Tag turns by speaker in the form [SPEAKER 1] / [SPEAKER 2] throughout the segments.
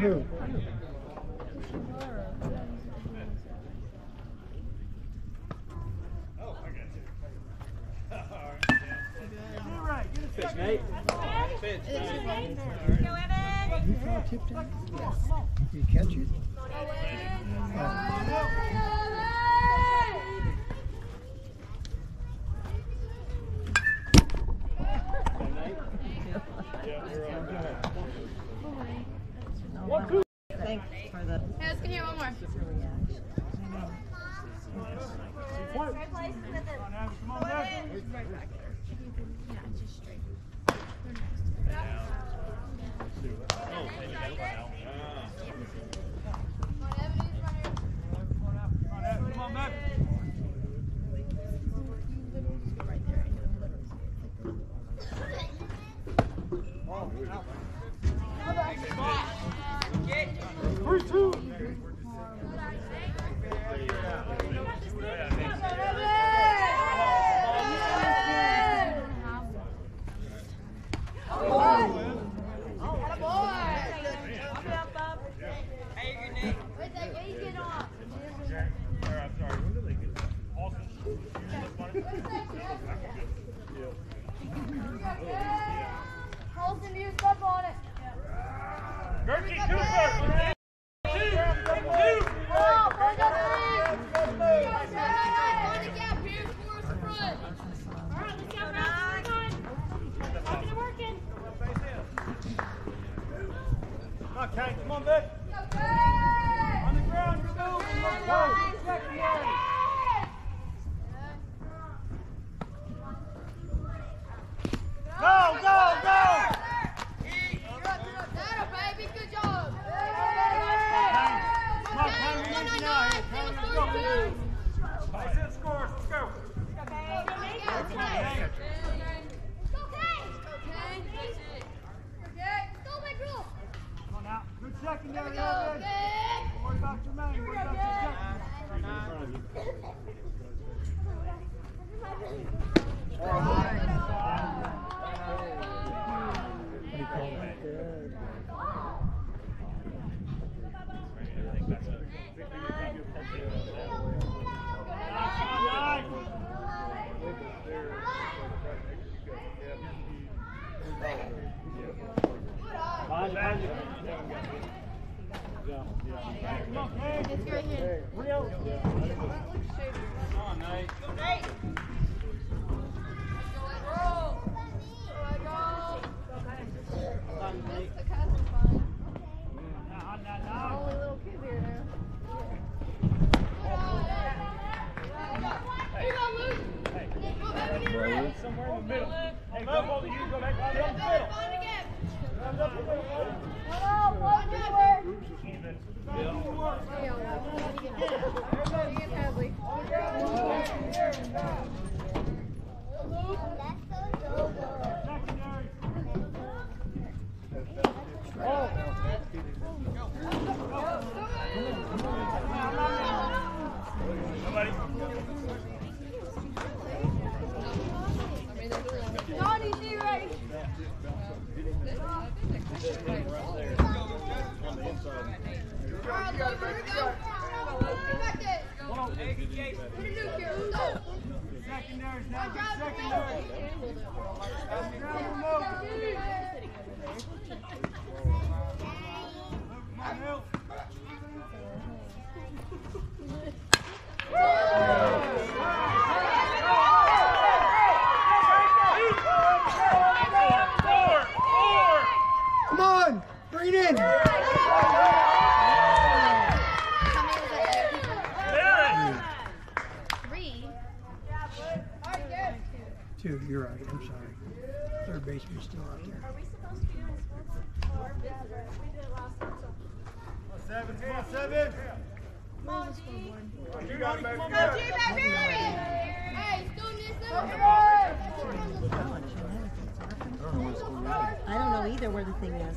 [SPEAKER 1] Who?
[SPEAKER 2] Pitch, Nate. Pitch.
[SPEAKER 1] You foul tipped in? You catch it?
[SPEAKER 3] Thanks for the
[SPEAKER 4] Hey, let's get here one more. Colton, you step on it.
[SPEAKER 5] Gertie Cooper. Two. Two.
[SPEAKER 4] Oh, one, two, three. On the gap here, force the front. All right, let's go, Ralph. Come on. Working and working.
[SPEAKER 5] Kane. Come on, Vic. On the ground. You're moving. Let's go. Secondary. Go, go, go.
[SPEAKER 4] That'll, baby. Good job.
[SPEAKER 5] Come on, Kane. We need you now. Here, Kane. Let's go. Let's hit scores. Let's go. Come on now. Good secondary, Evan. Don't worry about your main. Worry about your secondary.
[SPEAKER 1] What do you call that?
[SPEAKER 5] Nice. Come on, Kane.
[SPEAKER 4] It's right here.
[SPEAKER 5] Rio.
[SPEAKER 2] Come on, Nate.
[SPEAKER 5] Now, now, now.
[SPEAKER 4] Only little kid here now. Here you go, Luke. Go back in the red.
[SPEAKER 5] Somewhere in the middle. Hey, go both of you. Go back down the middle.
[SPEAKER 4] Find again.
[SPEAKER 5] Round up the middle.
[SPEAKER 4] Hello, one, two, where?
[SPEAKER 5] Even.
[SPEAKER 4] Ian Hadley.
[SPEAKER 5] Secondary. Somebody.
[SPEAKER 4] Johnny, see right. All right, Luke, here we go. Back there. Put a nuke here. Go.
[SPEAKER 5] Secondary's now. Good secondary. Ground remote. Come on, Hill. Four. Four.
[SPEAKER 1] Come on! Bring it in! Two, you're right, I'm sorry. Third baseman's still out there.
[SPEAKER 5] Seven. Come on, seven. You got it, baby.
[SPEAKER 4] Go, Jay, baby. Hey, still miss them.
[SPEAKER 3] I don't know either where the thing is.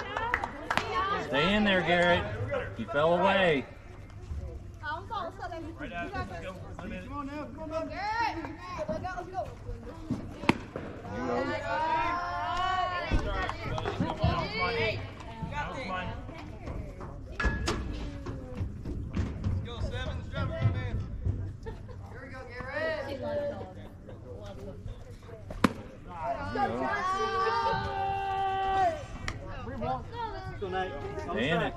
[SPEAKER 6] Stay in there, Garrett. You fell away.
[SPEAKER 5] Come on now, come on now.
[SPEAKER 2] Go sevens, jump right in.
[SPEAKER 6] Stay in it. There you go.
[SPEAKER 3] Yeah.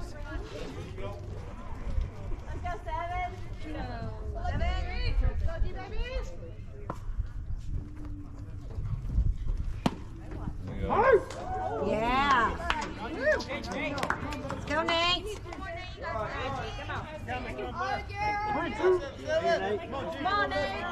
[SPEAKER 3] Let's go, Nate.
[SPEAKER 4] Come on, Nate.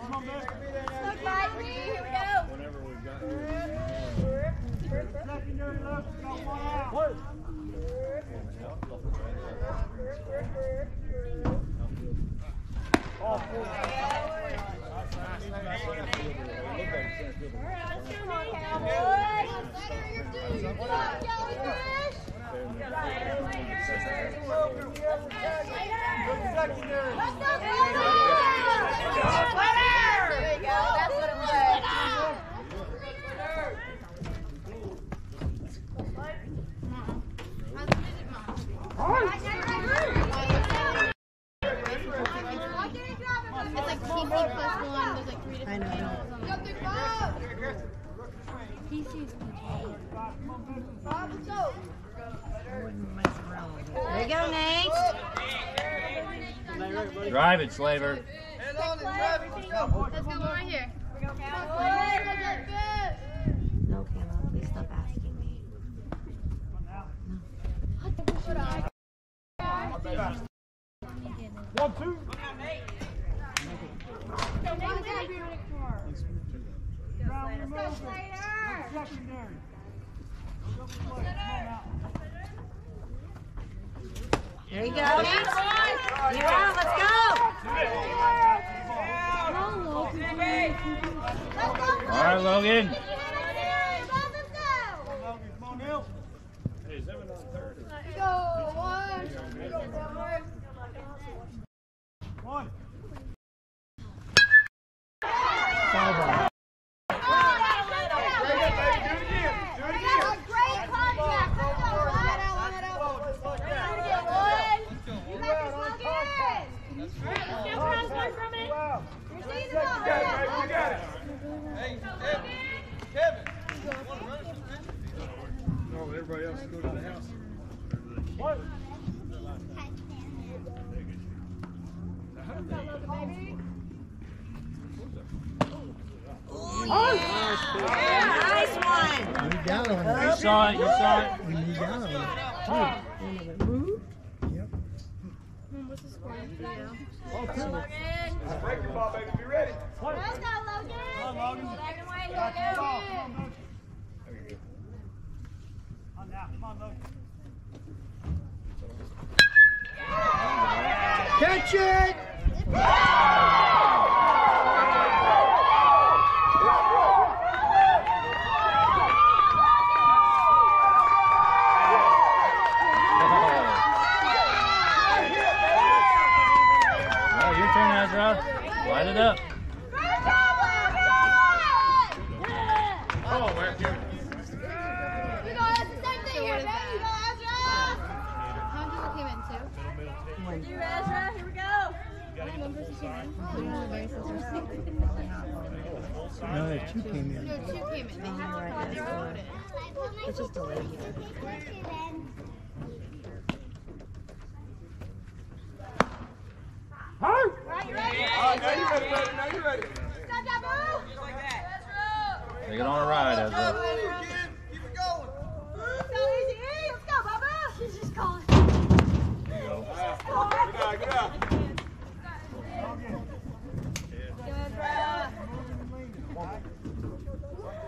[SPEAKER 5] Come on, Beck. Secondary left, got one out. Four. Secondary.
[SPEAKER 4] It's like PC plus one. There's like three
[SPEAKER 3] I
[SPEAKER 4] different
[SPEAKER 3] know.
[SPEAKER 4] PC's
[SPEAKER 3] I wouldn't mess around with it. There you go, Nate.
[SPEAKER 6] Drive it, Slaver.
[SPEAKER 2] Head on and drive it.
[SPEAKER 4] Let's go one right here.
[SPEAKER 3] No, Kayla, please stop asking me.
[SPEAKER 5] One, two. Ground removal. Go up the plate. Come on now.
[SPEAKER 3] There you go, You're out. Let's go.
[SPEAKER 6] All right, Logan.
[SPEAKER 5] Logan, come. One.
[SPEAKER 1] Foul ball.
[SPEAKER 5] Wow.
[SPEAKER 2] Hey, Kevin. Kevin. One runner.
[SPEAKER 5] No, everybody else go to the house. One.
[SPEAKER 3] Nice one.
[SPEAKER 1] We need down on
[SPEAKER 6] You saw it. You saw it.
[SPEAKER 1] We need down on it. Too. Yep.
[SPEAKER 5] All two. Break your ball, baby. Be ready. One.
[SPEAKER 4] Let's go, Logan.
[SPEAKER 5] Come on, Logan.
[SPEAKER 4] Black and white,
[SPEAKER 5] Got.
[SPEAKER 4] Logan.
[SPEAKER 5] Come on, Logan. Come on now. Come on, Logan.
[SPEAKER 1] Catch it!
[SPEAKER 6] Well, your turn, Ezra. Light it up.
[SPEAKER 2] Oh, man. Kevin.
[SPEAKER 4] You go, it's the same thing here, baby. You go, Ezra. How many people came in? Two?
[SPEAKER 3] One.
[SPEAKER 4] You, Ezra. Here we go. Only one person came in. Literally very sensitive.
[SPEAKER 1] No, there's two came in.
[SPEAKER 4] No, two came in. They have a card. They wrote it.
[SPEAKER 3] It's just a lady here.
[SPEAKER 4] Right, you ready?
[SPEAKER 2] All right, now you ready, ready. Now you ready.
[SPEAKER 4] Stop, Jabu. Just like that. Ezra.
[SPEAKER 6] Take it on a ride, Ezra.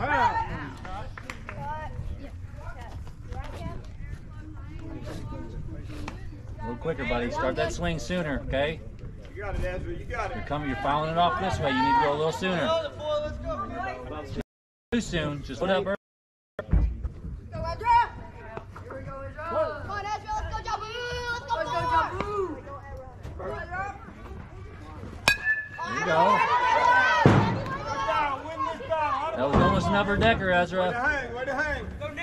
[SPEAKER 6] A little quicker, buddy. Start that swing sooner, okay?
[SPEAKER 2] You got it, Ezra. You got it.
[SPEAKER 6] You're coming, you're fouling it off this way. You need to go a little sooner.
[SPEAKER 2] Hold it, boy. Let's go.
[SPEAKER 6] Too soon. Just put up. early.
[SPEAKER 4] Go,
[SPEAKER 6] was almost an upper decker,
[SPEAKER 2] Way to
[SPEAKER 6] Ezra.
[SPEAKER 2] hang. Way to hang.
[SPEAKER 3] One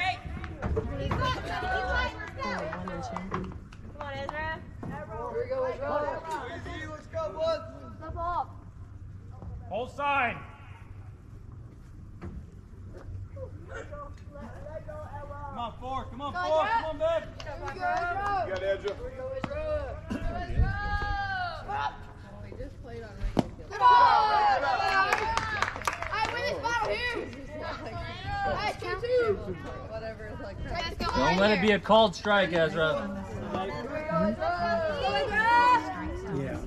[SPEAKER 3] and two.
[SPEAKER 4] Come on, Ezra. Here we go, Ezra.
[SPEAKER 2] Easy. Let's go, boys.
[SPEAKER 4] Step up.
[SPEAKER 5] Hold side. Come on, four. Come on,
[SPEAKER 4] Go,
[SPEAKER 5] four.
[SPEAKER 4] Ezra.
[SPEAKER 5] Come on, babe.
[SPEAKER 4] Here we go, Ezra.
[SPEAKER 2] You got it, Ezra.
[SPEAKER 4] Come on! I win this battle here! Hey, two, two! Whatever, it's like.
[SPEAKER 6] Don't let it be a called strike, Ezra.
[SPEAKER 1] Yeah,
[SPEAKER 2] Yeah.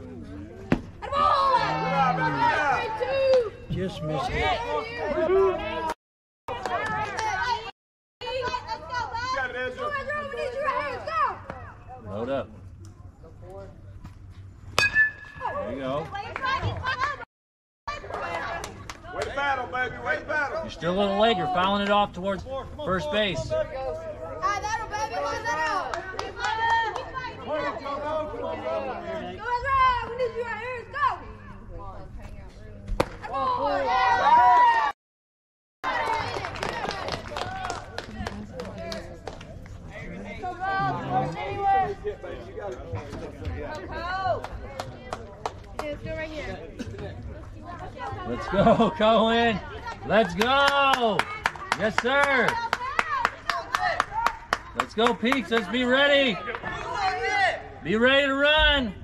[SPEAKER 1] Just missed it.
[SPEAKER 4] Let's go,
[SPEAKER 2] You got it, Ezra.
[SPEAKER 4] we need you right here, let's go!
[SPEAKER 6] Load up. There you go.
[SPEAKER 2] Way to battle, baby. Way to
[SPEAKER 6] a little late. You're fouling it off towards first base.
[SPEAKER 4] Let's go,
[SPEAKER 6] Cohen. Let's go. Yes, sir. Let's go, Peaks. Let's be ready. Be ready to run.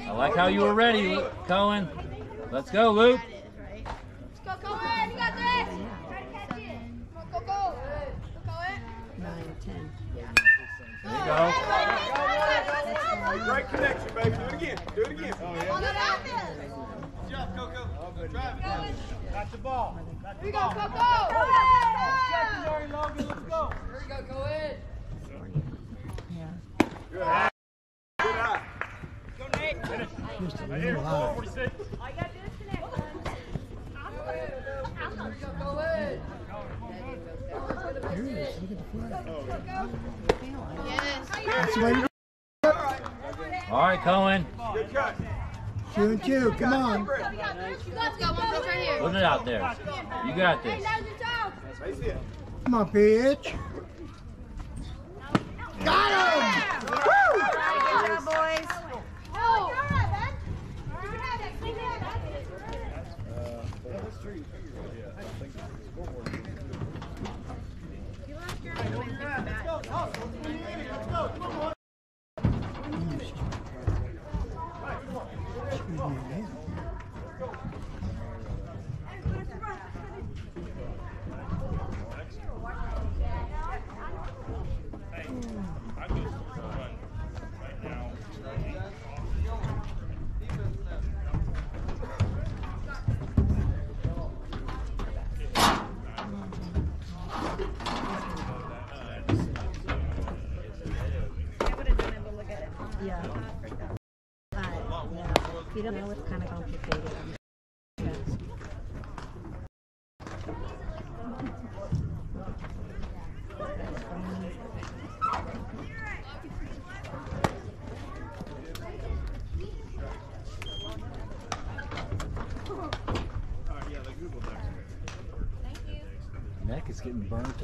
[SPEAKER 6] I like how you were ready, Cohen. Let's go, Luke.
[SPEAKER 4] Go.
[SPEAKER 2] Great connection, baby. Do it again. Do it again.
[SPEAKER 4] Oh, Come on, go, got this!
[SPEAKER 2] Good job, Coco. Drive it.
[SPEAKER 5] Got the ball. Got
[SPEAKER 4] Here
[SPEAKER 5] the
[SPEAKER 4] we go,
[SPEAKER 5] ball.
[SPEAKER 4] go, go!
[SPEAKER 5] Secondary, Logan. Let's go.
[SPEAKER 3] Yeah.
[SPEAKER 2] Good eye. Good eye.
[SPEAKER 1] Just a
[SPEAKER 5] Right here,
[SPEAKER 1] little
[SPEAKER 5] four,
[SPEAKER 1] high.
[SPEAKER 5] 46.
[SPEAKER 1] There it is. Look at the flag.
[SPEAKER 4] Oh, Yes.
[SPEAKER 1] That's the way to
[SPEAKER 6] All right, Cohen.
[SPEAKER 2] Good cut.
[SPEAKER 1] Two and two. Come on.
[SPEAKER 4] Let's go, one pitch right here.
[SPEAKER 6] Put it out there. You got this.
[SPEAKER 4] now's your time.
[SPEAKER 2] Base hit.
[SPEAKER 1] Come on, pitch. Got him!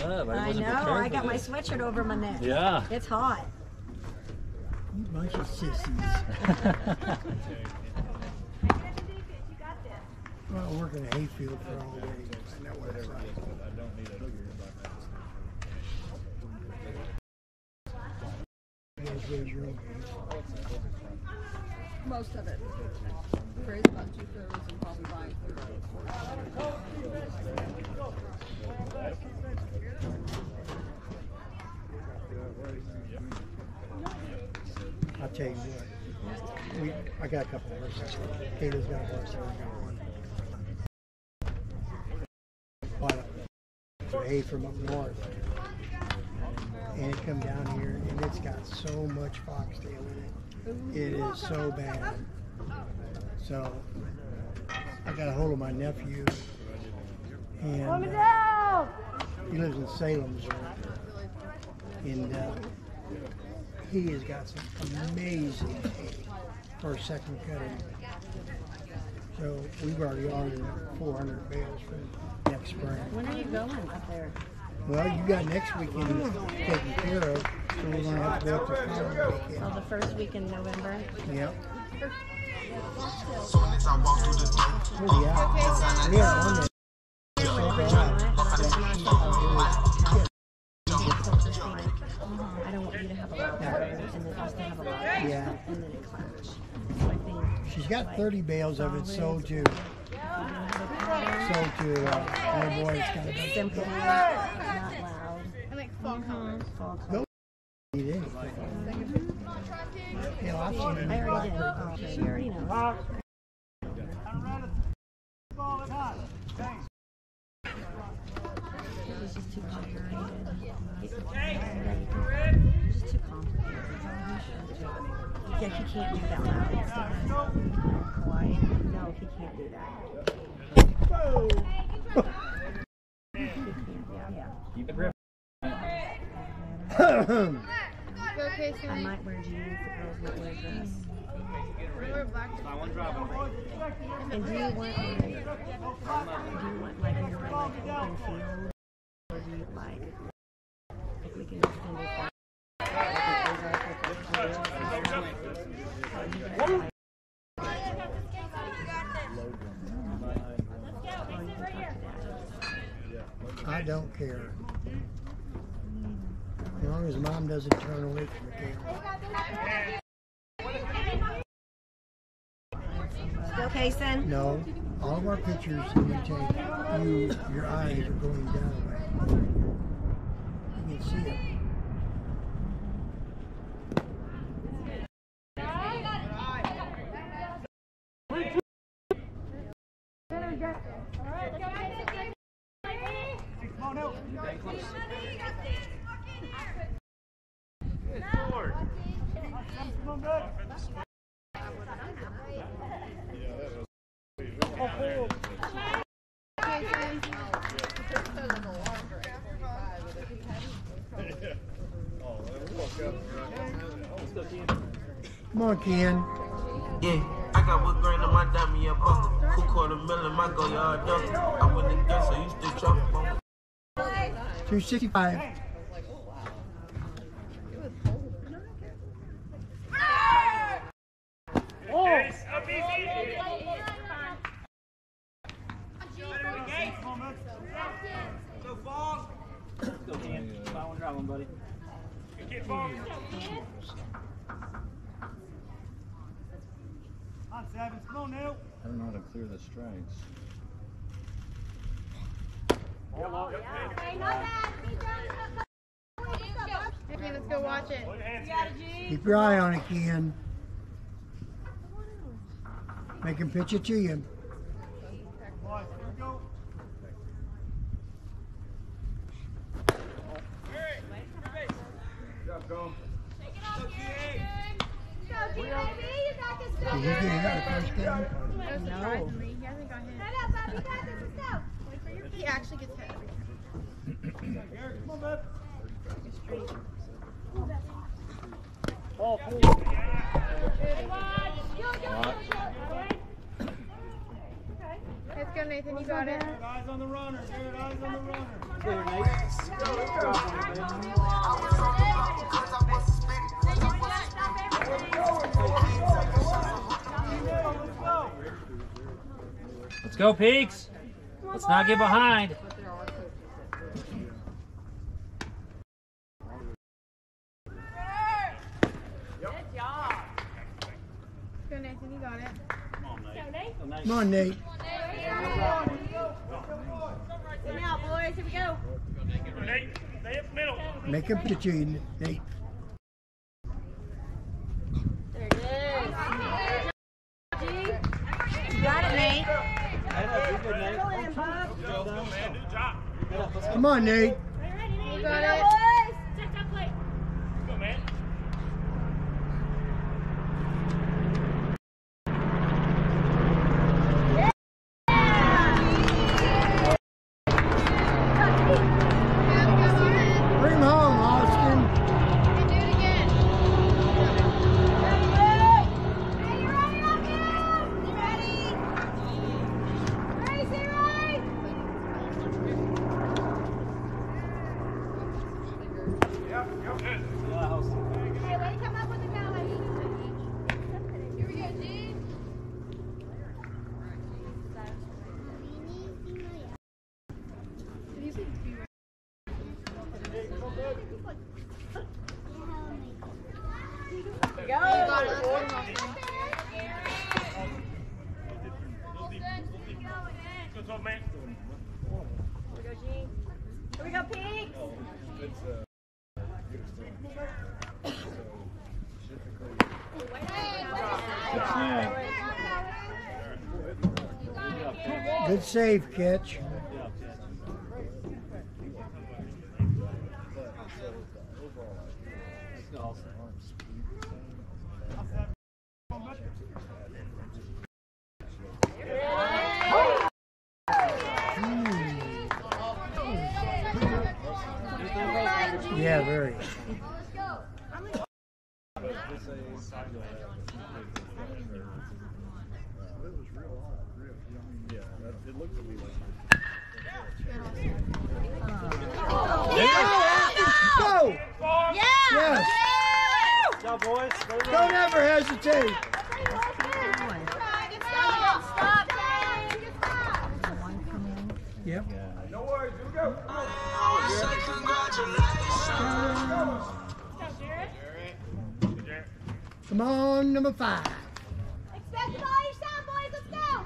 [SPEAKER 6] up.
[SPEAKER 3] I,
[SPEAKER 6] I
[SPEAKER 3] know. I got my sweatshirt over my neck.
[SPEAKER 6] Yeah.
[SPEAKER 3] It's hot.
[SPEAKER 1] You bunch of sissies. well, I work working a hayfield for all day. I know what I don't need a
[SPEAKER 7] Most of it. Praise about two thirds and probably five thirds.
[SPEAKER 1] I'll tell you what. We, I got a couple of horses. Kayla's got a horse. I got one. Bought a hay from up north. And it come down here and it's got so much foxtail in it. It is so bad. So I got a hold of my nephew. And uh, he lives in Salem, Missouri. And uh, he has got some amazing hay for a second cutting. So we've already ordered 400 bales for next spring.
[SPEAKER 3] When are you going up there?
[SPEAKER 1] Well, you got next weekend taken care of, so we're gonna have to go up to following
[SPEAKER 3] Oh, the first week in November.
[SPEAKER 1] Yep. Oh, yeah. We had one She's got 30 bales of it sold to, sold to, uh, oh boy, it's got a bunch
[SPEAKER 3] simple,
[SPEAKER 1] of
[SPEAKER 3] not loud.
[SPEAKER 4] And like fall colors.
[SPEAKER 3] Fall
[SPEAKER 1] Go. eat anything. Yeah, I've seen them
[SPEAKER 3] I already did.
[SPEAKER 1] blackbird.
[SPEAKER 3] Oh, she already knows.
[SPEAKER 5] Turn around the ball at hot. Thanks.
[SPEAKER 3] He's just too complicated. He's just too complicated. Yeah, he can't do that loud. Quiet. No, he can't do that. He can't. Yeah, yeah.
[SPEAKER 6] Keep the grip.
[SPEAKER 3] I might wear jeans. The girls might wear a dress. And do you want like, do you want like more like open field, or do you like if we can extend it back?
[SPEAKER 1] I don't care. As long as mom doesn't turn away from the camera.
[SPEAKER 3] Okay, son.
[SPEAKER 1] No, all of our pictures that we take, you, your eyes are going down. You can see it.
[SPEAKER 5] Come on out. Come on,
[SPEAKER 1] on, Ken.
[SPEAKER 8] Yeah, I got wood grain in my diamond. Who quarter million, my go yard. I went against her, used to on
[SPEAKER 1] 265.
[SPEAKER 5] Come on, man.
[SPEAKER 6] Still can. Buy one, drive one, buddy.
[SPEAKER 5] On Savage, come on now.
[SPEAKER 9] I don't know how to clear the strikes.
[SPEAKER 4] Oh, Okay, let's go watch it.
[SPEAKER 1] Keep your eye on it, Ken. Make him pitch it to you.
[SPEAKER 5] Boys, here we go.
[SPEAKER 1] Did you get hit the first game?
[SPEAKER 3] No.
[SPEAKER 4] He hasn't got hit. He actually gets hit Let's go, Nathan. You got it.
[SPEAKER 5] Eyes on the runner. Eyes on the runner. Let's go.
[SPEAKER 6] Let's go, Peaks. Let's not get behind.
[SPEAKER 5] got it.
[SPEAKER 1] Come on, Nate.
[SPEAKER 5] Now, boys, here we go.
[SPEAKER 2] Nate, stay up middle.
[SPEAKER 1] Make him pitch you, Nate.
[SPEAKER 5] There it is. You got it, Nate. Go in, Bob.
[SPEAKER 2] Man, good job.
[SPEAKER 1] Come on, Nate.
[SPEAKER 5] You got it.
[SPEAKER 1] Save, catch. Yep.
[SPEAKER 8] No worries, here we go.
[SPEAKER 1] Come on, number five.
[SPEAKER 5] Expect it all yourself, boys. Let's go!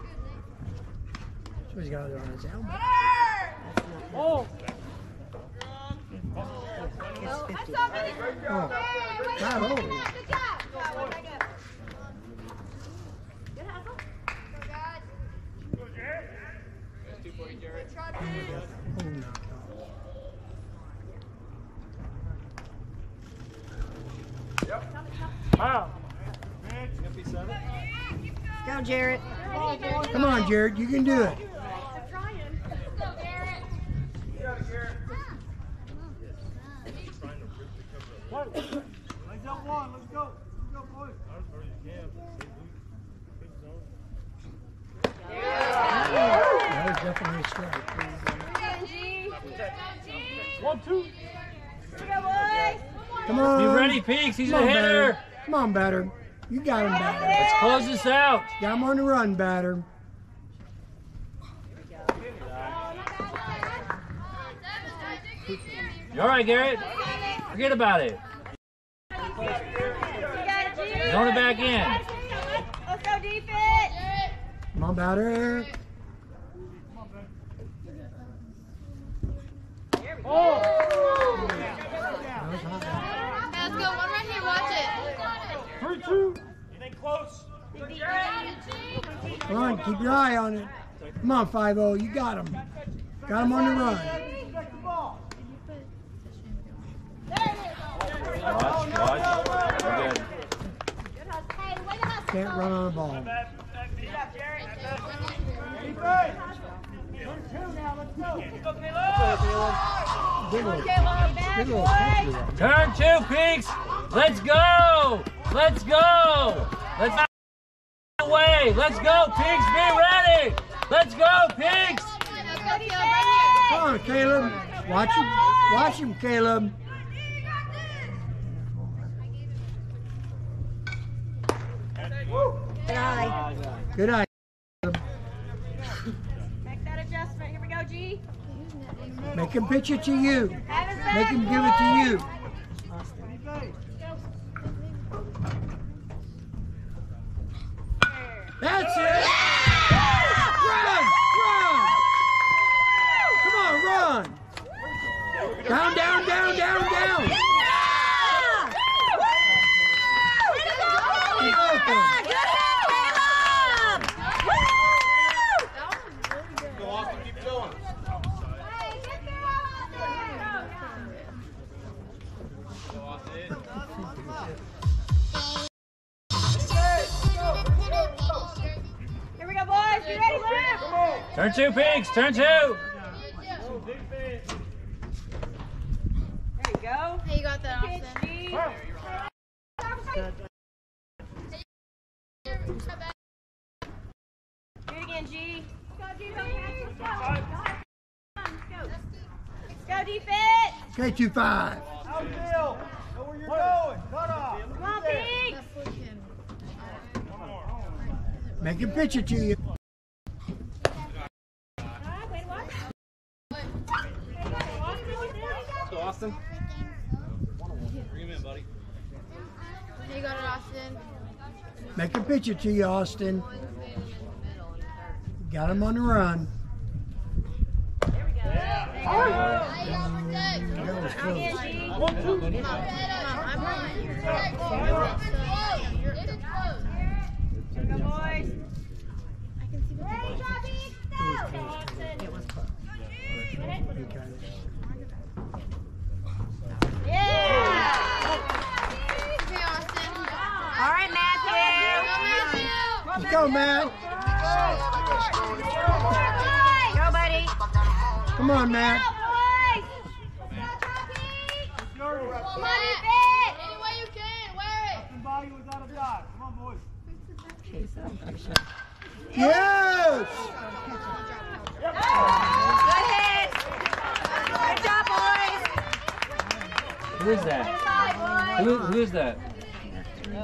[SPEAKER 1] So he's got it on his helmet.
[SPEAKER 2] Oh.
[SPEAKER 5] That's so many.
[SPEAKER 1] Oh,
[SPEAKER 5] Hey,
[SPEAKER 1] not
[SPEAKER 5] wait,
[SPEAKER 1] old.
[SPEAKER 5] Good job. Yeah, one back up. Good hustle.
[SPEAKER 2] Go, Jared.
[SPEAKER 1] Oh, no.
[SPEAKER 2] Wow.
[SPEAKER 3] Go, Jarrett.
[SPEAKER 1] Come on, Jared. You can do it.
[SPEAKER 2] Legs up one. Let's go. Let's go, boys.
[SPEAKER 1] That was definitely a strike.
[SPEAKER 2] One, two.
[SPEAKER 1] Come on.
[SPEAKER 6] Be ready, Peaks. He's
[SPEAKER 1] Come
[SPEAKER 6] a
[SPEAKER 1] on,
[SPEAKER 6] hitter.
[SPEAKER 1] batter. Come on, batter. You got him, batter.
[SPEAKER 6] Let's close this out.
[SPEAKER 1] Got him on the run, batter.
[SPEAKER 6] You all right, Garrett? Forget about it. Zone it back in.
[SPEAKER 5] Let's go defense.
[SPEAKER 1] Come on, batter. That was.
[SPEAKER 5] Let's go. One right here. Watch it.
[SPEAKER 2] Three, two. Anything close?
[SPEAKER 1] Come on, keep your eye on it. Come on, 5 You got him. Got him on the run.
[SPEAKER 2] Check the ball.
[SPEAKER 10] Watch, watch. Good.
[SPEAKER 5] Hey, way to hustle.
[SPEAKER 1] Can't run on a ball.
[SPEAKER 2] Back, back, deep. Defense. Two, two now. Let's go. Go, Caleb.
[SPEAKER 1] Good little,
[SPEAKER 5] Caleb, back,
[SPEAKER 1] good little
[SPEAKER 5] boys.
[SPEAKER 1] catch there.
[SPEAKER 6] Turn two, Peaks. Let's go. Let's go. Let's not away. Let's go, Peaks. Be ready. Let's go, Peaks.
[SPEAKER 5] Let's go defense. Right
[SPEAKER 1] Come on, Caleb. Watch him. Watch him, Caleb.
[SPEAKER 3] Good eye.
[SPEAKER 1] Good eye.
[SPEAKER 5] Make that adjustment. Here we go, G.
[SPEAKER 1] Make him pitch it to you.
[SPEAKER 5] Have his
[SPEAKER 1] Make him give it to you. Down, down, down, down, down.
[SPEAKER 11] Go, Austin, keep going. Go, Austin.
[SPEAKER 5] Here we go, boys. Get ready, left.
[SPEAKER 3] Turn two, Pigs. Turn two.
[SPEAKER 5] There you go.
[SPEAKER 4] Hey, you got that,
[SPEAKER 5] Pitch,
[SPEAKER 4] Austin.
[SPEAKER 5] G. Do it again, G. Go, G. Go.
[SPEAKER 1] Okay, two five.
[SPEAKER 7] Outfield. Know where you're going. Cut off.
[SPEAKER 5] Come on,
[SPEAKER 4] him.
[SPEAKER 1] Make a pitch it to you.
[SPEAKER 11] Austin. Bring him in, buddy.
[SPEAKER 4] You got it, Austin.
[SPEAKER 1] Make a picture to you, Austin. Got him on the run. That was close.
[SPEAKER 5] Again, G.
[SPEAKER 4] Come on, I'm right. You're
[SPEAKER 5] Here we go, boys.
[SPEAKER 4] I can see what
[SPEAKER 5] Go,
[SPEAKER 1] It was close. You got it.
[SPEAKER 5] Yeah.
[SPEAKER 4] Okay, Austin.
[SPEAKER 5] All right, Matthew.
[SPEAKER 1] Let's go, Matt.
[SPEAKER 5] Go, buddy.
[SPEAKER 1] Come on, Matt.
[SPEAKER 5] Go, boys. Come on, defense.
[SPEAKER 4] Any way you can, wear it.
[SPEAKER 7] Somebody was out of dodge. Come on, boys.
[SPEAKER 1] Yes.
[SPEAKER 5] Good hit. Good job, boys.
[SPEAKER 3] Who is that? Who, who is that?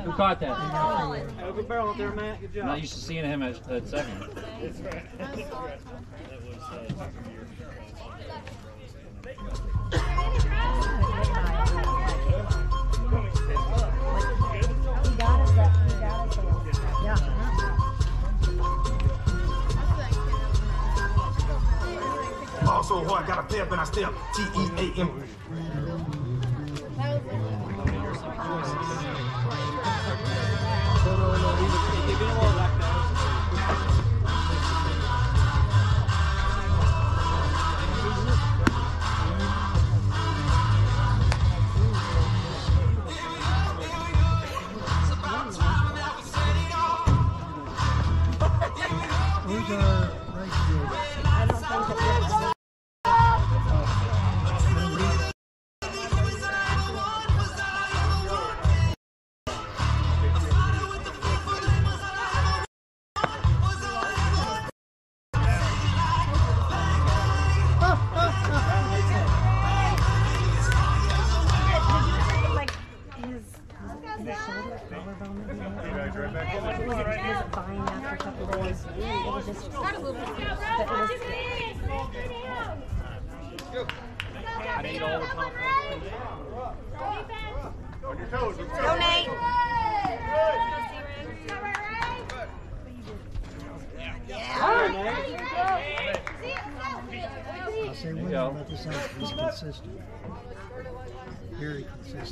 [SPEAKER 3] Who caught that?
[SPEAKER 7] Have a barrel out there, Matt. Good
[SPEAKER 3] I'm not used to seeing him at, at second.
[SPEAKER 2] Ball so hard, got a pep and I step. T E A M.
[SPEAKER 1] right fielder?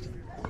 [SPEAKER 7] просто.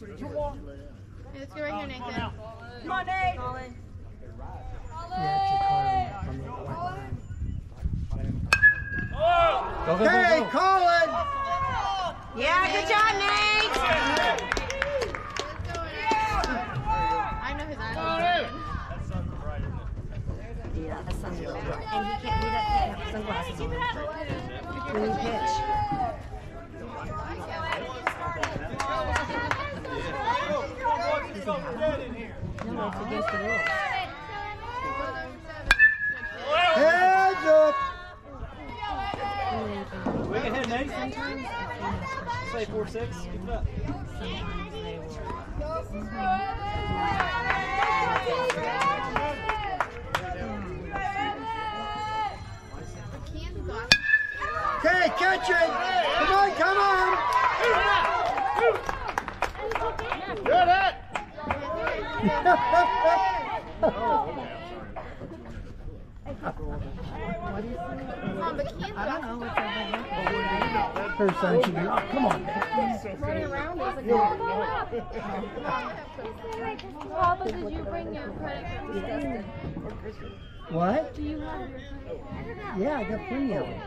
[SPEAKER 4] Hey, let's go right here, Nathan.
[SPEAKER 5] Come on, Nate. Colin.
[SPEAKER 1] He actually caught him on the white line.
[SPEAKER 3] Go, go, go,
[SPEAKER 1] Hey. Colin!
[SPEAKER 3] Yeah, good job, Nate.
[SPEAKER 4] I know his eyes.
[SPEAKER 3] Yeah, the sun's bright. And he can't, he doesn't have sunglasses on. When you pitch.
[SPEAKER 1] Up.
[SPEAKER 2] Wing ahead, Nate.
[SPEAKER 3] Sometimes,
[SPEAKER 2] Say four six. Keep it up.
[SPEAKER 1] Okay, catch it. Come on, come on.
[SPEAKER 3] What's over
[SPEAKER 1] Her son should be. Oh, come on.
[SPEAKER 4] Papa, did you bring your credit card?
[SPEAKER 1] What?
[SPEAKER 4] Do you have your
[SPEAKER 1] Yeah, I got plenty of them.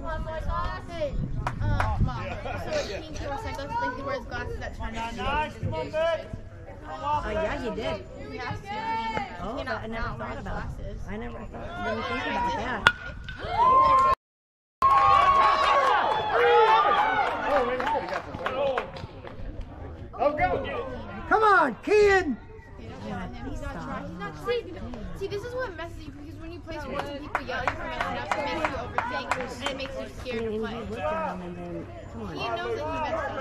[SPEAKER 4] Hey, uh, mom. So it means your cycle like he wears glasses that turn into
[SPEAKER 5] nice, come on, Vic. Come on,
[SPEAKER 3] Oh, yeah, you did.
[SPEAKER 4] He has to. I mean,
[SPEAKER 3] Oh, but I never thought about it.
[SPEAKER 4] glasses.
[SPEAKER 3] I never thought, didn't think about that.
[SPEAKER 1] oh Come on, kid.
[SPEAKER 3] Yeah,
[SPEAKER 4] He's not trying. He's not. See, see, this is what messes you because when you play sports and people yell at you for messing up, it makes you overthink and it makes you scared to play.
[SPEAKER 3] he looked at him and then, come
[SPEAKER 4] He
[SPEAKER 3] on.
[SPEAKER 4] knows that he messed up.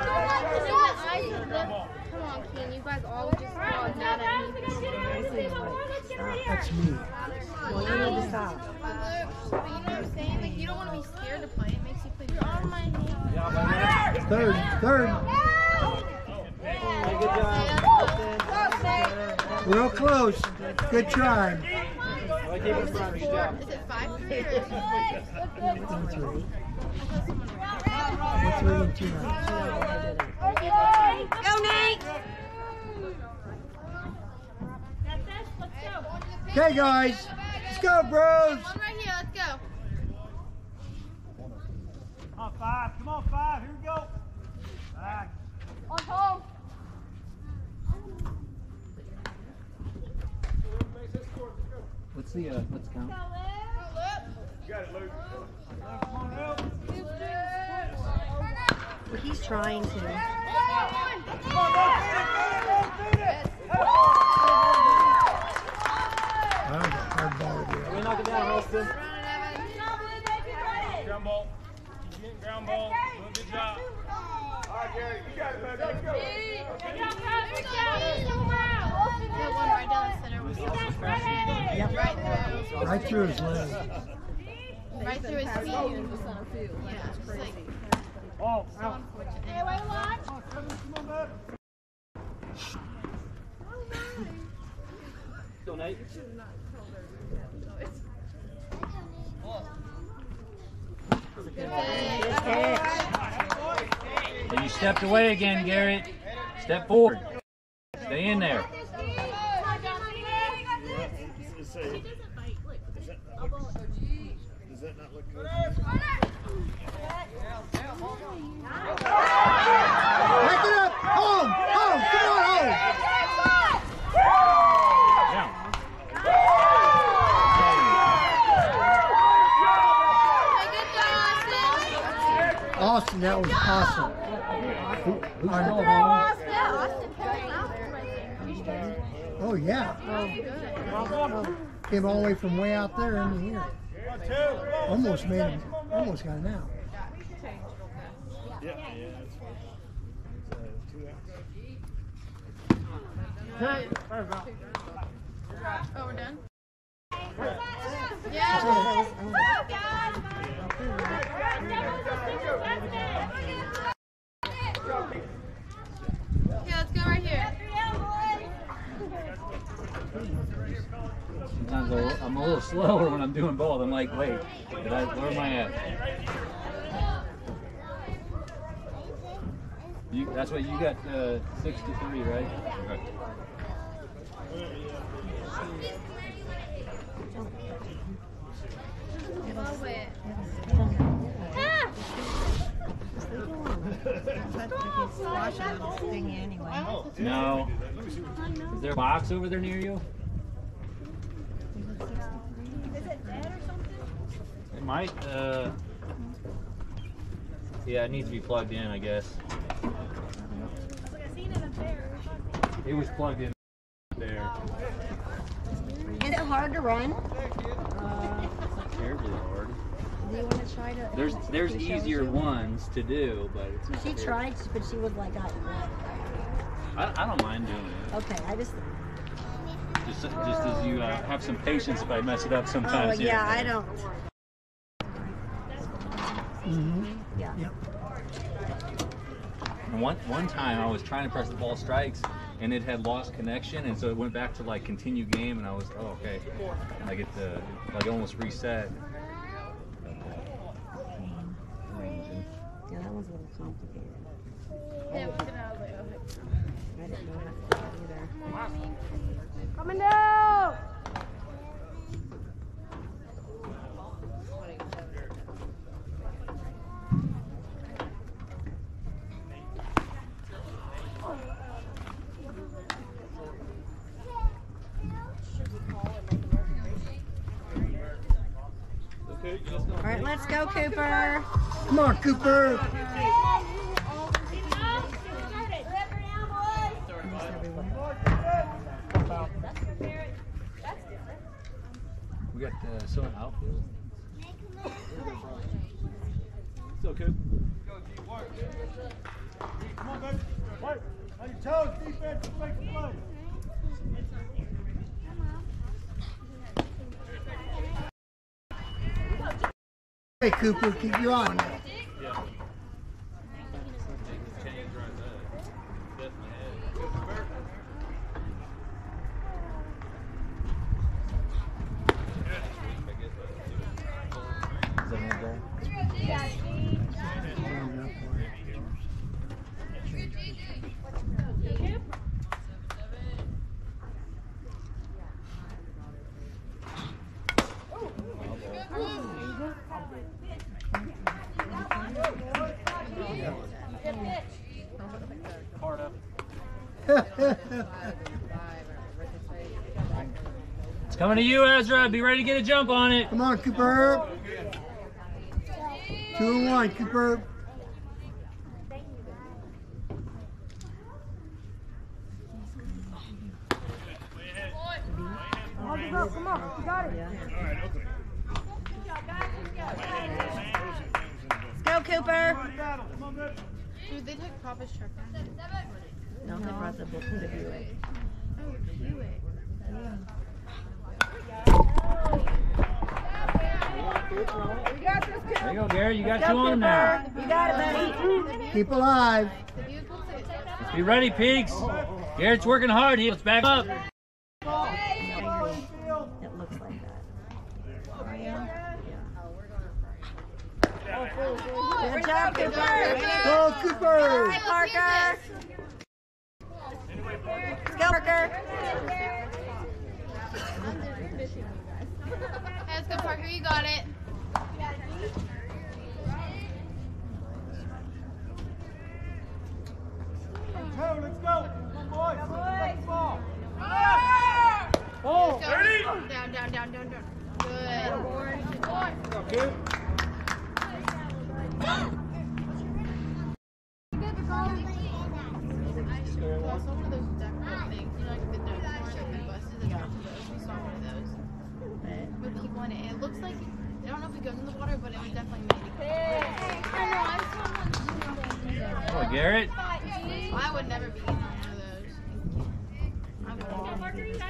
[SPEAKER 4] You know what I did? Come on, Keen. You guys all just throw mad at me.
[SPEAKER 3] I said, like, stop.
[SPEAKER 1] That's me.
[SPEAKER 3] Well, you need to stop.
[SPEAKER 4] Uh, but you know what I'm saying? Like, you don't want to be scared to play. It makes you play. You're on my knee.
[SPEAKER 1] Third, third.
[SPEAKER 2] Hey, good job.
[SPEAKER 1] Real close. Good try.
[SPEAKER 2] I it in front. Good job.
[SPEAKER 4] Is it five three or is it
[SPEAKER 1] three.
[SPEAKER 4] I thought someone
[SPEAKER 1] One, three, and two.
[SPEAKER 3] Go, Nate!
[SPEAKER 1] Okay, guys. Let's go, bros.
[SPEAKER 4] One right here. Let's go.
[SPEAKER 5] Come on, five. Come on, five. Here we go. Back.
[SPEAKER 4] On home.
[SPEAKER 6] Let's see, uh, let's count.
[SPEAKER 5] Come on, help.
[SPEAKER 3] Well, he's trying to.
[SPEAKER 5] Come on, go. Beat it.
[SPEAKER 1] That was a hard ball to
[SPEAKER 2] Let me
[SPEAKER 1] get.
[SPEAKER 2] knock it down, Halston.
[SPEAKER 5] Ground ball. Keep getting ground ball. Doing good job. All right, Gary. You got it, baby. Let's go.
[SPEAKER 4] That one right down the center was also crashing.
[SPEAKER 1] Yep.
[SPEAKER 4] Right through.
[SPEAKER 1] Right through his leg.
[SPEAKER 4] Right through his feet.
[SPEAKER 7] in the.
[SPEAKER 4] Yeah, it's just like
[SPEAKER 5] Oh,
[SPEAKER 4] so
[SPEAKER 5] out.
[SPEAKER 4] unfortunate.
[SPEAKER 5] Oh, come on, Kevin. Come on, baby.
[SPEAKER 2] Go, Nate.
[SPEAKER 6] Hey, you stepped away again, Garrett. Step forward. Stay in there.
[SPEAKER 1] Back it up. Home. Home. Come on, home.
[SPEAKER 6] Yeah.
[SPEAKER 4] Good job, Austin.
[SPEAKER 1] Austin, that was awesome.
[SPEAKER 6] Who's
[SPEAKER 1] Our-
[SPEAKER 6] still?
[SPEAKER 4] Yeah, Austin came out right there.
[SPEAKER 1] Oh, yeah. Came all the way from way out there into here. Almost made him, almost got him out.
[SPEAKER 4] Oh, we're done? Yeah. Yeah, oh,
[SPEAKER 6] sometimes I'll, I'm a little slower when I'm doing both. I'm like, wait, did I, where am I at? You, that's what you got uh, six to three, right? Okay.
[SPEAKER 3] Stop, anyway.
[SPEAKER 6] No. Is there a box over there near you? It might, uh. Yeah, it needs to be plugged in, I guess. It was plugged in there.
[SPEAKER 3] Is it hard to run?
[SPEAKER 6] Terribly hard.
[SPEAKER 3] Do you want to try to?
[SPEAKER 6] There's there's easier ones to do, but it's not.
[SPEAKER 3] She tried, but she was like, I,
[SPEAKER 6] I, I don't mind doing it.
[SPEAKER 3] okay, I just.
[SPEAKER 6] Just just as you uh, have some patience if I mess it up
[SPEAKER 3] Oh
[SPEAKER 6] sometimes. here
[SPEAKER 3] yeah,
[SPEAKER 6] and
[SPEAKER 3] I don't.
[SPEAKER 1] Mm-hmm.
[SPEAKER 3] Yeah.
[SPEAKER 1] Yep.
[SPEAKER 6] And One one time I was trying to press the ball strikes and it had lost connection and so it went back to like continue game and I was oh okay like it uh, like almost reset.
[SPEAKER 3] Yeah, that one's a little complicated.
[SPEAKER 4] Yeah, we're gonna like,
[SPEAKER 3] I didn't know how to do that either.
[SPEAKER 4] Coming down!
[SPEAKER 3] All right, let's go, Cooper.
[SPEAKER 1] Come on, Cooper.
[SPEAKER 6] We got uh, someone outfield.
[SPEAKER 5] It's okay. Come on, baby. Wait. On your toes, defense, make a play.
[SPEAKER 1] Hey, Cooper, keep
[SPEAKER 6] coming to you, Ezra. Be ready to get a jump on it.
[SPEAKER 1] Come on, Cooper. Two and one, Cooper.
[SPEAKER 3] Come on, you got it. Let's go, Cooper.
[SPEAKER 4] Dude, they took Papa's truck down.
[SPEAKER 3] No, they brought the book to view it.
[SPEAKER 4] Oh, do it.
[SPEAKER 6] There you go, Gary. You got two on him now.
[SPEAKER 3] You got it, buddy.
[SPEAKER 1] Keep alive.
[SPEAKER 4] The vehicle says
[SPEAKER 6] Be ready, Peaks. Garrett's working hard. He- back up.
[SPEAKER 3] It looks like that. Oh, yeah? Good job, Cooper.
[SPEAKER 1] Go, Cooper.
[SPEAKER 3] Hi, Parker. Go, Parker.
[SPEAKER 4] Hey, let's go, Parker. You got it.
[SPEAKER 5] Hey, let's go. Come on, boys. Take the ball.
[SPEAKER 4] Let's go. Down, down, down, down, down. Good.
[SPEAKER 5] Okay.
[SPEAKER 4] Well, some of those decorative things, you know, like the duck horn and the buses that go to those. We saw one of those with people in it. And it looks like, I don't know if it goes in the water, but it was definitely made to go. I know, I saw one do that.
[SPEAKER 6] Oh, Garrett.
[SPEAKER 4] I would never be in on one of those. I wouldn't.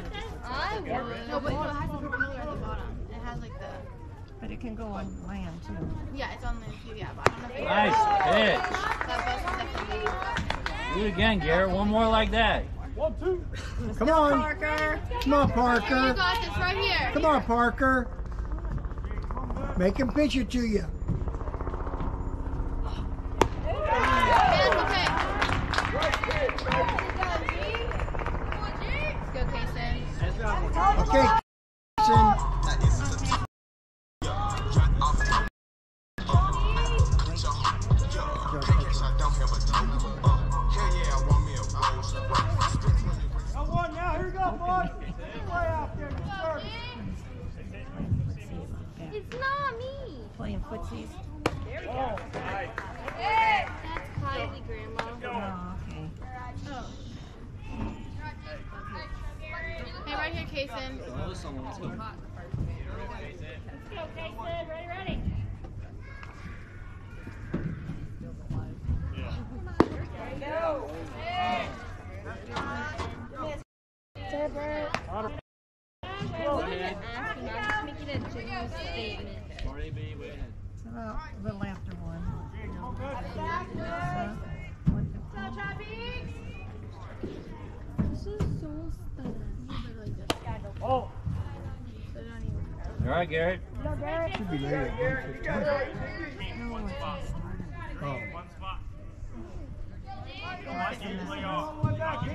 [SPEAKER 4] I would. No, but no, it has the propeller at the bottom. It has like the,
[SPEAKER 3] But it can go on land, too.
[SPEAKER 4] yeah, it's on the TV app. I don't know if it
[SPEAKER 6] Nice pitch.
[SPEAKER 4] That bus was definitely.
[SPEAKER 6] Do it again, Garrett. One more like that.
[SPEAKER 5] One, two.
[SPEAKER 1] Come on.
[SPEAKER 3] Parker.
[SPEAKER 1] Come on, Parker.
[SPEAKER 4] You got this right here.
[SPEAKER 1] Come on, Parker. Make him pitch it to you.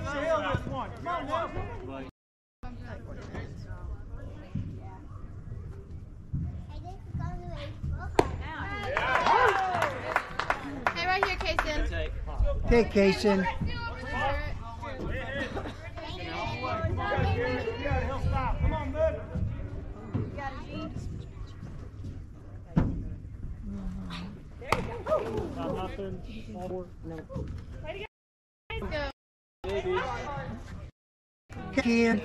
[SPEAKER 5] The hill this one. Come on now.
[SPEAKER 4] Hey, right here, Kason.
[SPEAKER 2] Take.
[SPEAKER 1] Okay, Kason.
[SPEAKER 5] Yeah, he'll stop. Come on, bud. Not nothing. Forward.
[SPEAKER 4] Let's go.
[SPEAKER 1] Ken.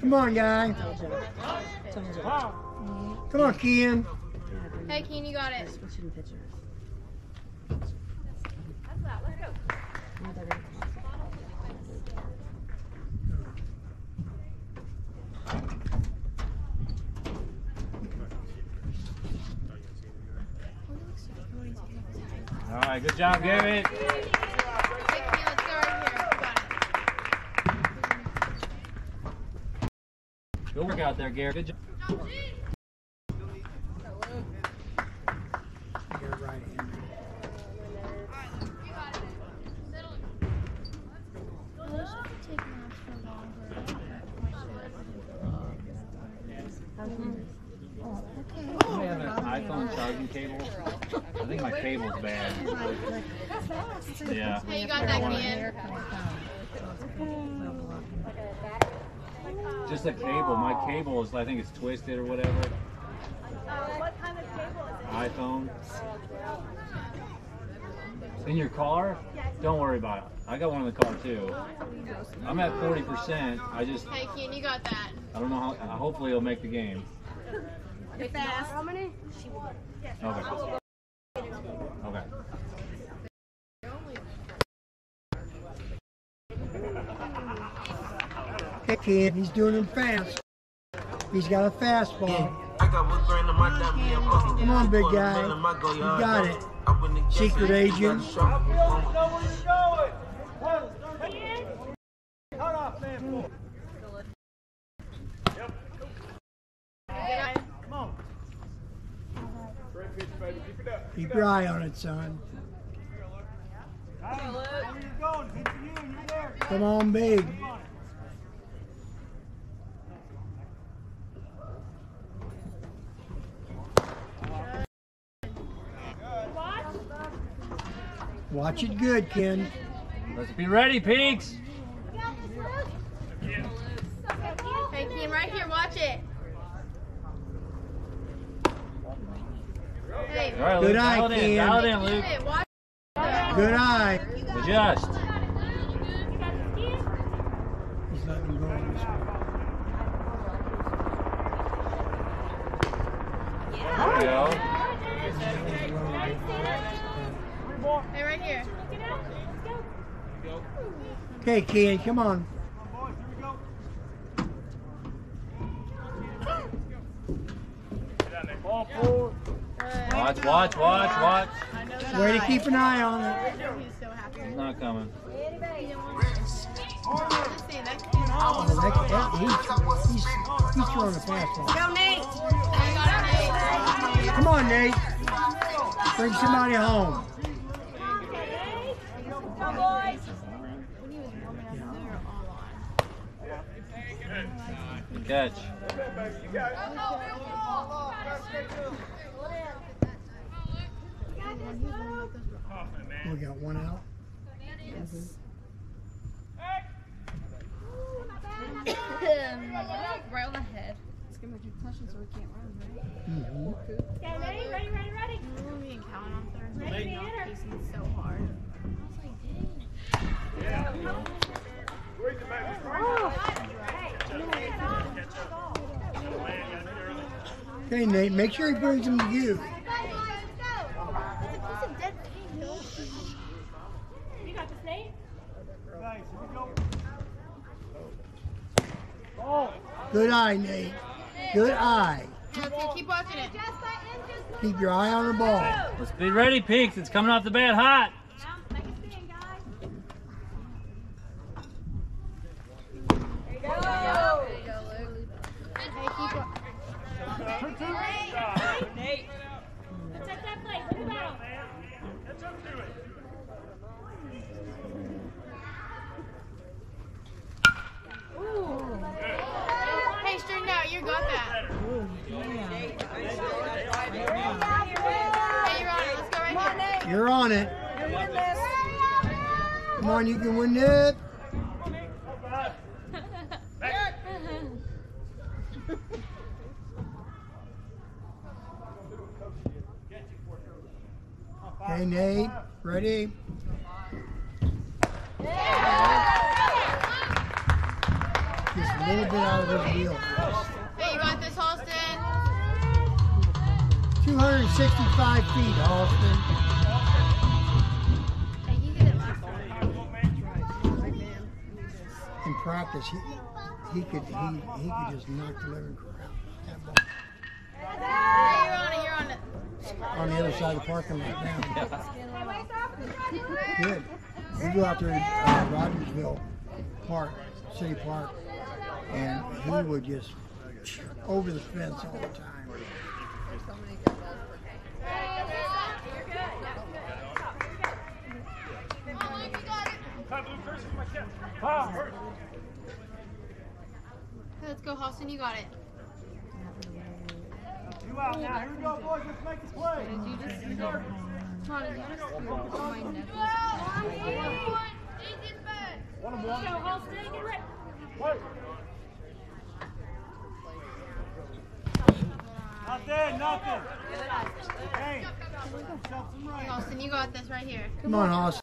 [SPEAKER 1] Come on, guy. Come on, Ken.
[SPEAKER 4] Hey, Keen, you got it.
[SPEAKER 3] Switching pitchers. Now they're gonna toss it.
[SPEAKER 6] All right, good job, Garrett. Good work out there, Garrett. Good job.
[SPEAKER 1] You're right, Andrew.
[SPEAKER 6] Do we have an iPhone charging cable? I think my cable's bad. Yeah.
[SPEAKER 4] Hey, you got that, Keen.
[SPEAKER 6] Just a cable. My cable is, I twisted or whatever.
[SPEAKER 7] Uh, what kind of cable is it?
[SPEAKER 6] iPhone. In your car? Don't worry about it. I got one in the car too. I'm at 40%. I just,
[SPEAKER 4] Hey, Keen, you got that.
[SPEAKER 6] I don't know how, uh, hopefully it'll make the game.
[SPEAKER 7] You're fast. How many?
[SPEAKER 6] She Okay. Okay.
[SPEAKER 1] Okay, Ken. He's doing them fast. He's got a fastball.
[SPEAKER 8] I got wood grain in my dummy and bucket.
[SPEAKER 1] Come on, big guy.
[SPEAKER 8] mil in my go
[SPEAKER 1] You got it.
[SPEAKER 8] I win the gas
[SPEAKER 1] Secret agent.
[SPEAKER 8] got a shot.
[SPEAKER 5] Know where you're going. Cut off, man.
[SPEAKER 1] Keep your eye on it, son.
[SPEAKER 5] Hey, where you going? Hit you, and you're there.
[SPEAKER 1] Come on, big. Watch it good, Ken.
[SPEAKER 6] Let's be ready, Peaks.
[SPEAKER 4] Hey, Keen, right here. Watch it. Hey,
[SPEAKER 6] All right,
[SPEAKER 1] Good
[SPEAKER 6] Luke.
[SPEAKER 1] eye,
[SPEAKER 6] Dial it in.
[SPEAKER 1] Ken.
[SPEAKER 6] Dial it in, Luke.
[SPEAKER 1] Good eye.
[SPEAKER 6] Adjust.
[SPEAKER 1] He's letting go this way.
[SPEAKER 6] There we go.
[SPEAKER 4] Hey, right here.
[SPEAKER 1] Okay, Ken, come on.
[SPEAKER 5] Boys, here we go. Ball forward.
[SPEAKER 6] Watch, watch, watch, watch.
[SPEAKER 1] Way to keep an eye on it.
[SPEAKER 4] He's so happy.
[SPEAKER 6] It's not coming.
[SPEAKER 4] Let's see, next Keen.
[SPEAKER 1] Oh, that- he's, he's, he's throwing a fastball.
[SPEAKER 7] Go, Nate.
[SPEAKER 4] Hey, got it, Nate.
[SPEAKER 1] Come on, Nate. Bring somebody home
[SPEAKER 7] boys. When he was warming up, they were all on.
[SPEAKER 6] Good catch.
[SPEAKER 1] We got one out.
[SPEAKER 4] Right on the head.
[SPEAKER 7] It's gonna make you so we can't run, right?
[SPEAKER 1] Mm -hmm.
[SPEAKER 12] Okay, ready, ready, ready, ready.
[SPEAKER 4] On
[SPEAKER 12] Ready,
[SPEAKER 4] man? so hard.
[SPEAKER 1] Okay, Nate, make sure he brings them to you.
[SPEAKER 12] You got this, Nate?
[SPEAKER 5] Nice, here we go. Oh,
[SPEAKER 1] Good eye, Nate. Good eye.
[SPEAKER 4] Yeah. Keep watching it.
[SPEAKER 1] Keep your eye on the ball.
[SPEAKER 6] Let's be ready, Peaks. It's coming off the bat hot.
[SPEAKER 12] Make a stand, guys.
[SPEAKER 4] Hey, keep wa-
[SPEAKER 5] two, two.
[SPEAKER 12] Protect that plate. Look at that.
[SPEAKER 5] Catch up to it.
[SPEAKER 4] Hey, straighten out. You got that. Hey, you're on it. Let's go right here.
[SPEAKER 1] You're on it. Come on, you can win it. Okay, Nate, ready? Just a little bit out of his wheelhouse.
[SPEAKER 4] Hey, you got this, Halston.
[SPEAKER 1] 265 feet, Austin. In practice, he, he could he, he could just knock the living crap out
[SPEAKER 4] on
[SPEAKER 1] the other side of the parking lot now. Good. We go out there in uh, Rogersville Park, City Park, and he would just over the fence all the time.
[SPEAKER 4] Let's go, Halston. You got it.
[SPEAKER 5] You out now. Here we go, boys. Let's make a play.
[SPEAKER 4] Come on, did you just smoke on my necklace?
[SPEAKER 5] One and
[SPEAKER 12] Go,
[SPEAKER 5] one.
[SPEAKER 12] Halston. Get ready.
[SPEAKER 5] Wait. Nothing, nothing. Hey, yourself.
[SPEAKER 4] Halston, you got this right here.
[SPEAKER 1] Come on, Austin.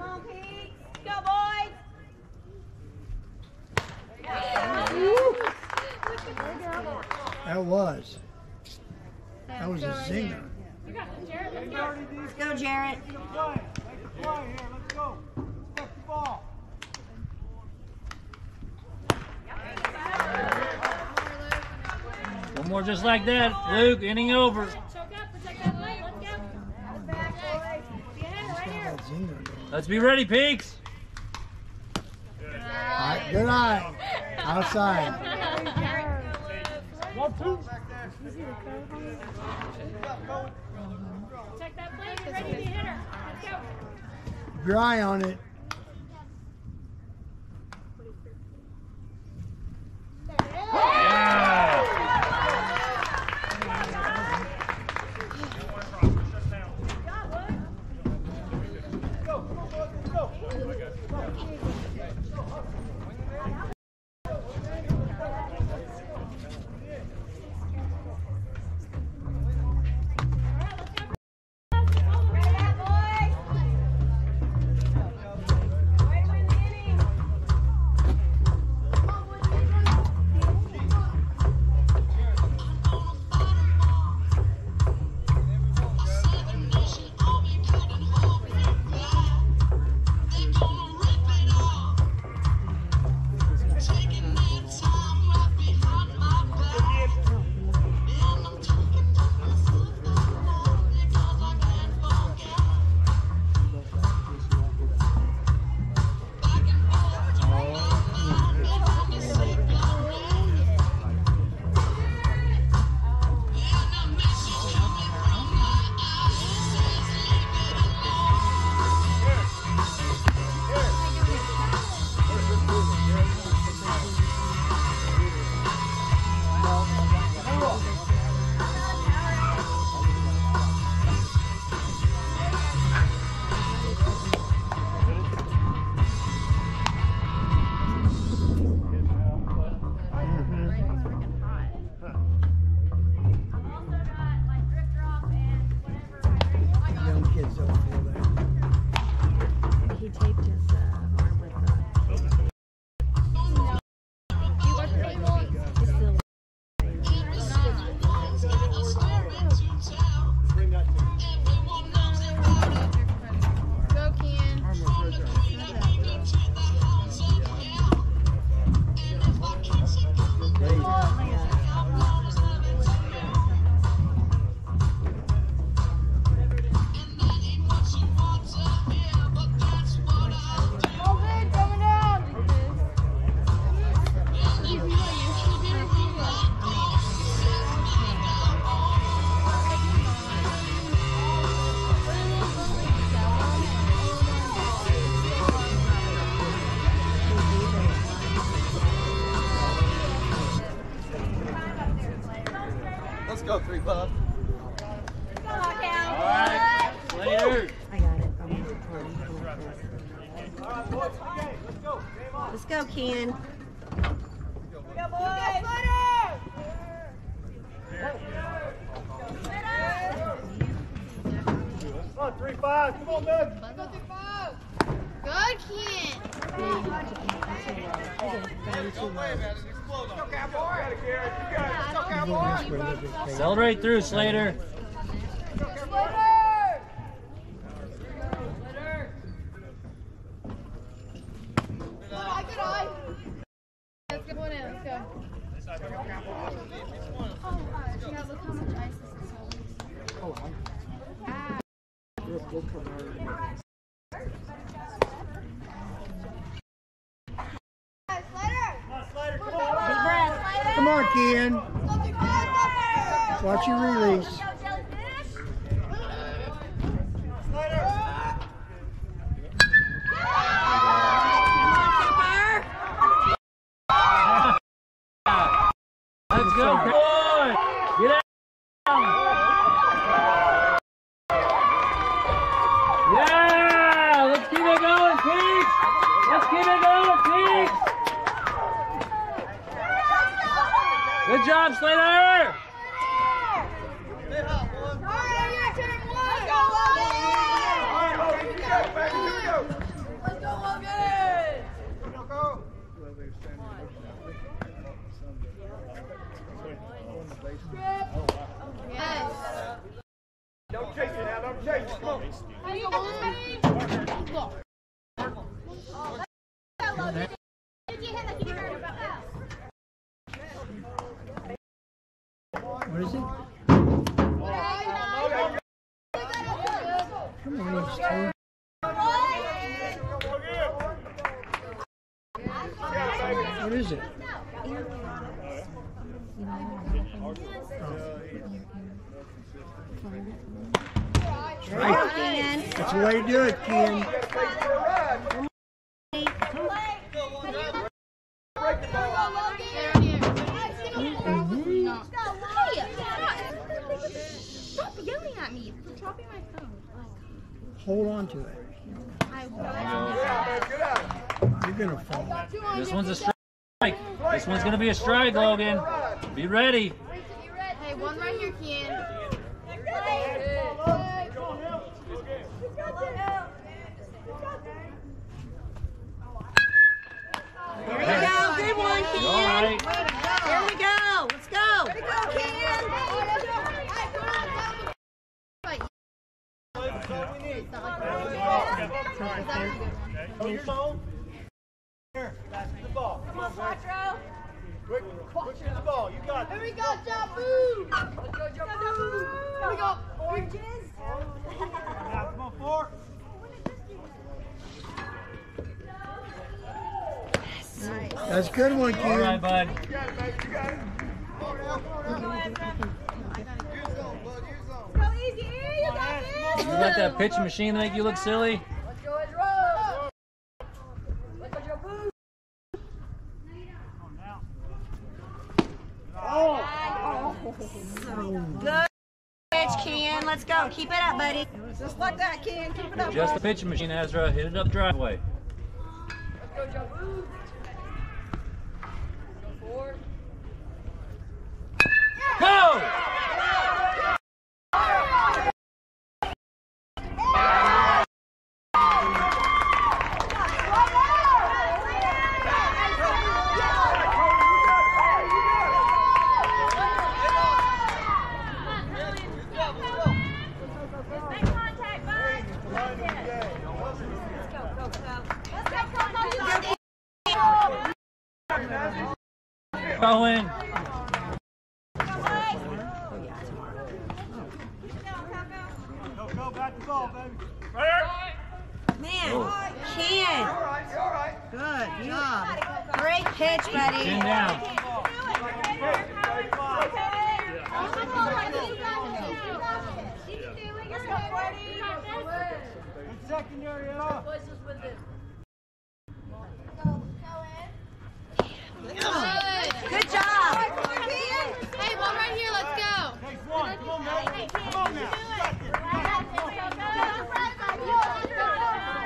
[SPEAKER 1] on,
[SPEAKER 12] Pete. Go, boys.
[SPEAKER 1] That was. That was a zinger.
[SPEAKER 12] You got this, Jared. Let's go.
[SPEAKER 3] Jarrett.
[SPEAKER 5] A play. Let's go. Respect the ball.
[SPEAKER 6] One more just like that. Luke, inning over.
[SPEAKER 12] Choke up. Protect that plate. Let's go. Back, boys. Be ahead, right here.
[SPEAKER 1] That zinger. going.
[SPEAKER 6] Let's be ready, Peaks.
[SPEAKER 1] All right, good eye. Outside.
[SPEAKER 5] One, two.
[SPEAKER 12] Check that plate. Get ready to be a hitter. Let's go
[SPEAKER 1] dry on it.
[SPEAKER 4] Yeah.
[SPEAKER 3] Breath.
[SPEAKER 1] Come on, Ken. Watch your release.
[SPEAKER 6] Let's go, boy. Get out. Yeah, let's keep it going, Peaks. Let's keep it going, Peaks. Good job, Slater.
[SPEAKER 4] Yes.
[SPEAKER 5] Don't chase it now. Don't chase it. Come on.
[SPEAKER 4] How you going, Look.
[SPEAKER 1] What is it? Come on, it's two. What is it?
[SPEAKER 3] Go, Ken.
[SPEAKER 1] That's the way to do it, Ken.
[SPEAKER 4] There it is. No.
[SPEAKER 3] Stop yelling at me.
[SPEAKER 4] You're dropping my phone.
[SPEAKER 1] Hold on to it. You're gonna fall.
[SPEAKER 6] This one's a strike. This one's gonna be a strike, Logan. Be ready.
[SPEAKER 4] Hey, one right here, Ken.
[SPEAKER 3] Here we go. Good one,
[SPEAKER 6] All
[SPEAKER 3] Ken.
[SPEAKER 6] right.
[SPEAKER 3] Here we go. Let's go.
[SPEAKER 5] Hold your phone. Here, pass the ball. Come on, Quattro. Quick, quick to the ball. You got it.
[SPEAKER 4] Here we go, Jabu! Let's go, Jabu! Here we go. Oranges.
[SPEAKER 5] Now, come on, four.
[SPEAKER 1] That's a good one,
[SPEAKER 6] All right, bud.
[SPEAKER 5] You got it, baby. You got it.
[SPEAKER 3] Go easy. You got
[SPEAKER 6] You let that pitching machine make you look silly?
[SPEAKER 3] Good pitch, Ken. Let's go. Keep it up, buddy. Just like that, Ken. Keep it up.
[SPEAKER 6] Just the pitching machine, Ezra. Hit it up driveway. Let's go! Joe.
[SPEAKER 5] Go, forward. go, back the ball, baby.
[SPEAKER 3] Man, Ken. Good job. Great pitch, buddy.
[SPEAKER 6] Chin down.
[SPEAKER 5] Good secondary off.
[SPEAKER 3] Good job.
[SPEAKER 4] Hey, one right here. Let's go.
[SPEAKER 5] Take one. Come on, man. Come on now. You got this. You got this. Come on.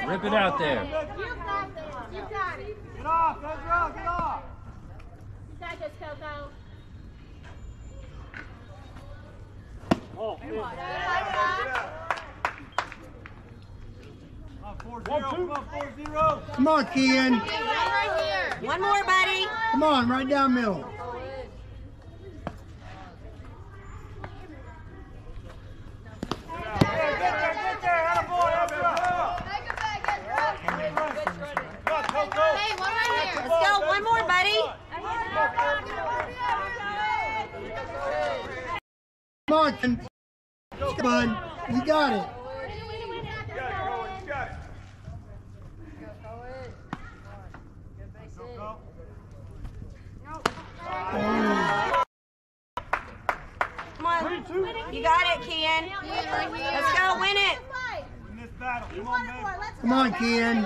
[SPEAKER 6] Rip it out. out there.
[SPEAKER 12] You got this. You got it.
[SPEAKER 5] Get off, Ezra, get off.
[SPEAKER 12] You got this, Coco.
[SPEAKER 5] Oh,
[SPEAKER 12] Come on,
[SPEAKER 5] Come on, four zero, come on, four zero.
[SPEAKER 1] Come on, Kian.
[SPEAKER 4] One right.
[SPEAKER 3] One more, buddy.
[SPEAKER 1] Come on, right down middle.
[SPEAKER 5] Get there, get there, attaboy, Ezra. Come on, Coco.
[SPEAKER 4] Hey, one right here.
[SPEAKER 3] Let's go. One more, buddy.
[SPEAKER 1] Come on, Ken. Come on. You got it.
[SPEAKER 3] Come on. You got it, Kian.
[SPEAKER 4] Yeah, right here.
[SPEAKER 3] Let's go. Win it.
[SPEAKER 5] In this battle, come on, baby.
[SPEAKER 1] Come on, Kian.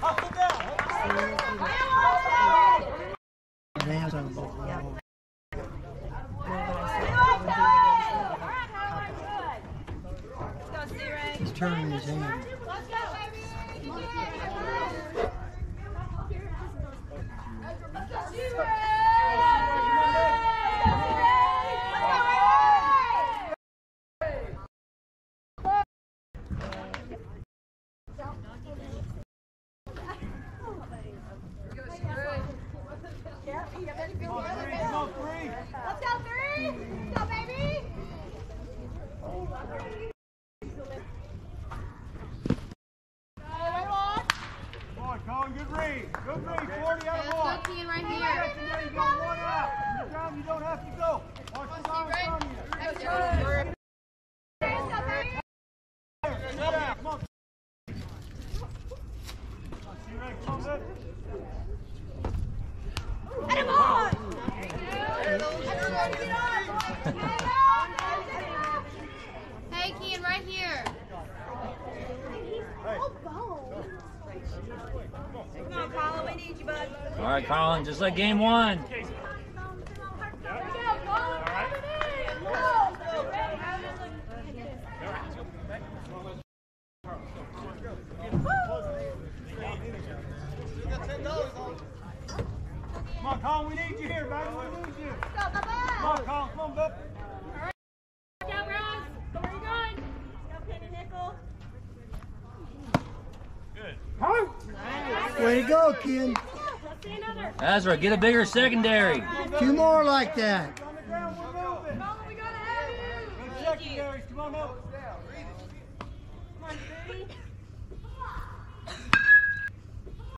[SPEAKER 5] Hustle down.
[SPEAKER 1] Hands on the ball. He's turning his hand.
[SPEAKER 5] Come on, three, come on, three.
[SPEAKER 12] Let's go, three. Let's go, baby.
[SPEAKER 5] Come on, Colin, good read. Good read, 40 out of
[SPEAKER 4] Let's
[SPEAKER 5] one.
[SPEAKER 4] go, Kian, right
[SPEAKER 5] Secondary,
[SPEAKER 4] here.
[SPEAKER 5] you got one out. When you're down, you don't have to go. Watch the line in front of you.
[SPEAKER 4] Let's go.
[SPEAKER 12] Let's go, baby.
[SPEAKER 5] Sit down, come on. See right, come on, baby.
[SPEAKER 4] Hey, Kian, right here.
[SPEAKER 6] All right, Colin, just like game one.
[SPEAKER 5] Come on, Colin, we need you here, baby. We need you. Come on, Colin, come on, baby.
[SPEAKER 1] Way to go, Kian.
[SPEAKER 6] Ezra, get a bigger secondary.
[SPEAKER 1] Two more like that.